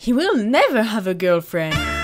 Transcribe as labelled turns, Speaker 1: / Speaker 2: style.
Speaker 1: He will never have a girlfriend.